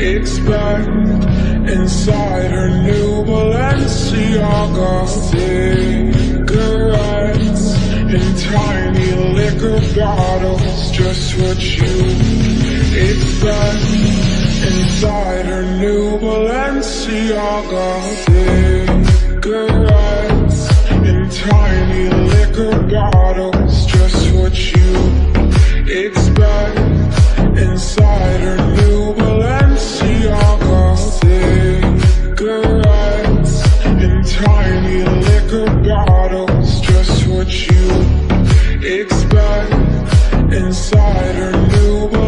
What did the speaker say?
expect inside her new Balenciaga cigarettes in tiny liquor bottles, just what you expect inside her new Balenciaga cigarettes in tiny liquor bottles, just what you expect inside what you expect inside her new